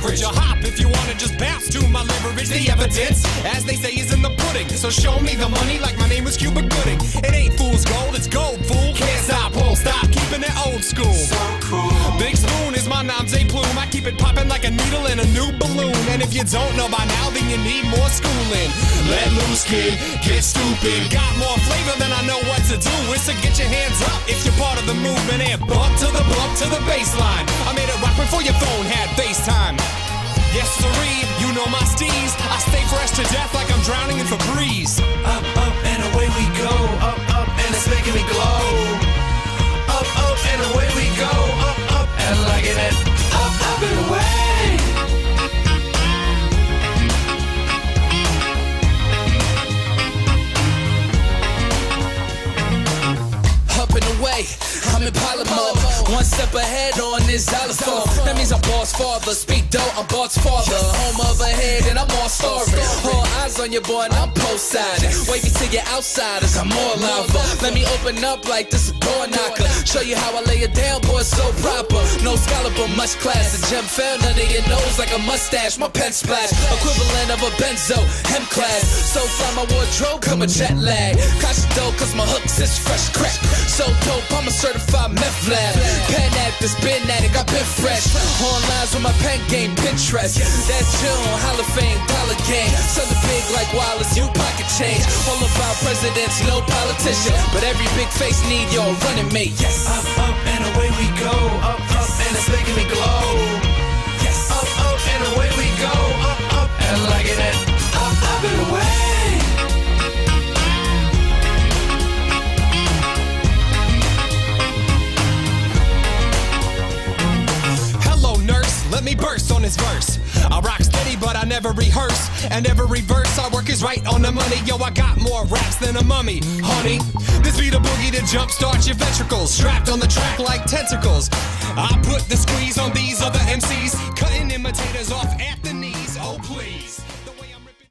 leverage. A hop if you wanna just bounce to my leverage. The evidence, as they say, is in the pudding. So show me the money like my name was Cuba Gooding. It ain't fool's gold, it's gold, fool. Can't stop, won't stop, keeping it old school. So cool. Big Spoon is my nom's a plume. I keep it popping like a needle in a new balloon. And if you don't know by now, then you need more schooling. Let loose, kid, get stupid. Got more flavor than I know what to do. It's to get your hands up if you're part of the movement and bump to the bump to the baseline. Know my steez. I stay fresh to death like I'm drowning in Febreze. Uh, Away, I'm in Palamo. One step ahead on this xylophone. That means I'm boss father. Speak though, I'm boss father. Home of a head and I'm all starving. All eyes on your boy and I'm post side. Wavy to your outsiders, I'm more lava. Let me open up like this a door knocker. Show you how I lay it down, boy, so proper. No scholar, much class. A gem found under your nose like a mustache. My pen splash, equivalent of a benzo. Hem class. So fly my wardrobe, come a jet lag. Cash dough, cause is fresh crack. So dope, I'm a certified meth lab. Pen actors, been it, got been fresh. On lines with my pen game, Pinterest. That's June, Hall of Fame, dollar game. Something big like Wallace, you pocket change. All about presidents, no politician. But every big face need your running mate, yes. Up, up, and away on this verse. I rock steady, but I never rehearse. And every verse I work is right on the money. Yo, I got more raps than a mummy, honey. This be the boogie to jumpstart your ventricles. Strapped on the track like tentacles. I put the squeeze on these other